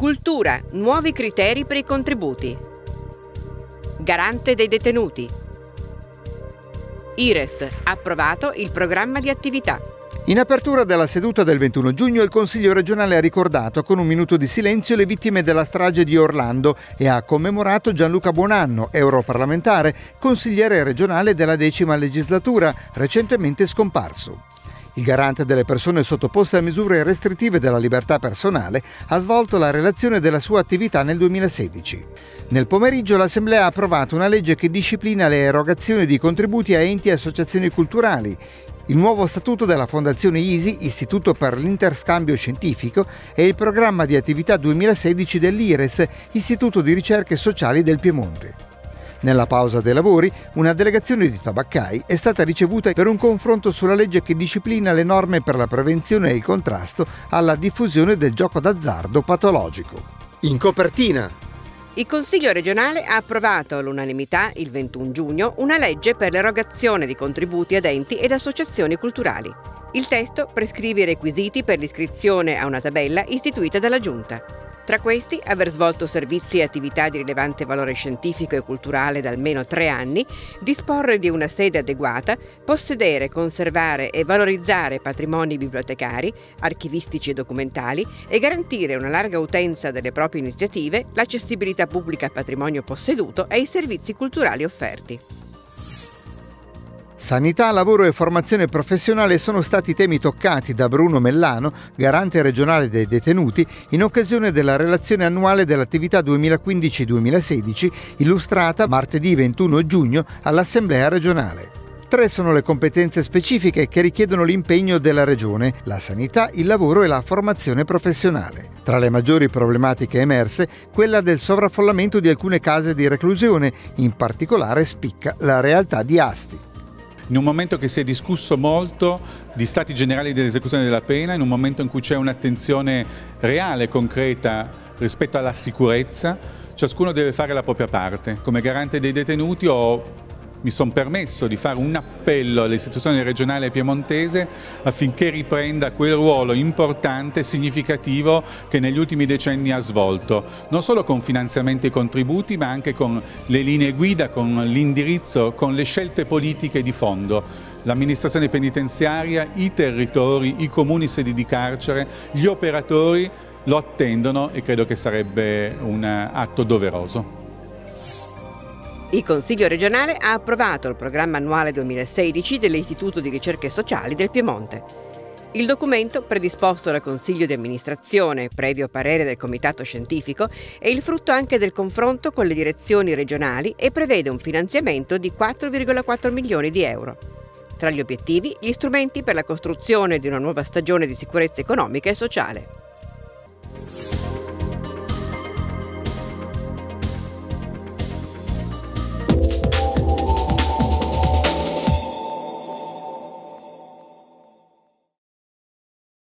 Cultura, nuovi criteri per i contributi. Garante dei detenuti. IRES, approvato il programma di attività. In apertura della seduta del 21 giugno il Consiglio regionale ha ricordato con un minuto di silenzio le vittime della strage di Orlando e ha commemorato Gianluca Buonanno, europarlamentare, consigliere regionale della decima legislatura, recentemente scomparso. Il garante delle persone sottoposte a misure restrittive della libertà personale ha svolto la relazione della sua attività nel 2016. Nel pomeriggio l'Assemblea ha approvato una legge che disciplina le erogazioni di contributi a enti e associazioni culturali, il nuovo statuto della Fondazione ISI, Istituto per l'Interscambio Scientifico, e il programma di attività 2016 dell'IRES, Istituto di Ricerche Sociali del Piemonte. Nella pausa dei lavori, una delegazione di tabaccai è stata ricevuta per un confronto sulla legge che disciplina le norme per la prevenzione e il contrasto alla diffusione del gioco d'azzardo patologico. In copertina, il Consiglio regionale ha approvato all'unanimità il 21 giugno una legge per l'erogazione di contributi ad enti ed associazioni culturali. Il testo prescrive i requisiti per l'iscrizione a una tabella istituita dalla Giunta. Tra questi, aver svolto servizi e attività di rilevante valore scientifico e culturale da almeno tre anni, disporre di una sede adeguata, possedere, conservare e valorizzare patrimoni bibliotecari, archivistici e documentali e garantire una larga utenza delle proprie iniziative, l'accessibilità pubblica al patrimonio posseduto e ai servizi culturali offerti. Sanità, lavoro e formazione professionale sono stati temi toccati da Bruno Mellano, garante regionale dei detenuti, in occasione della relazione annuale dell'attività 2015-2016, illustrata martedì 21 giugno all'Assemblea regionale. Tre sono le competenze specifiche che richiedono l'impegno della Regione, la sanità, il lavoro e la formazione professionale. Tra le maggiori problematiche emerse, quella del sovraffollamento di alcune case di reclusione, in particolare spicca la realtà di Asti in un momento che si è discusso molto di stati generali dell'esecuzione della pena, in un momento in cui c'è un'attenzione reale, concreta rispetto alla sicurezza, ciascuno deve fare la propria parte. Come garante dei detenuti ho mi sono permesso di fare un appello all'istituzione regionale piemontese affinché riprenda quel ruolo importante e significativo che negli ultimi decenni ha svolto, non solo con finanziamenti e contributi ma anche con le linee guida, con l'indirizzo, con le scelte politiche di fondo l'amministrazione penitenziaria, i territori, i comuni sedi di carcere, gli operatori lo attendono e credo che sarebbe un atto doveroso. Il Consiglio regionale ha approvato il programma annuale 2016 dell'Istituto di Ricerche Sociali del Piemonte. Il documento, predisposto dal Consiglio di amministrazione, previo parere del Comitato Scientifico, è il frutto anche del confronto con le direzioni regionali e prevede un finanziamento di 4,4 milioni di euro. Tra gli obiettivi, gli strumenti per la costruzione di una nuova stagione di sicurezza economica e sociale.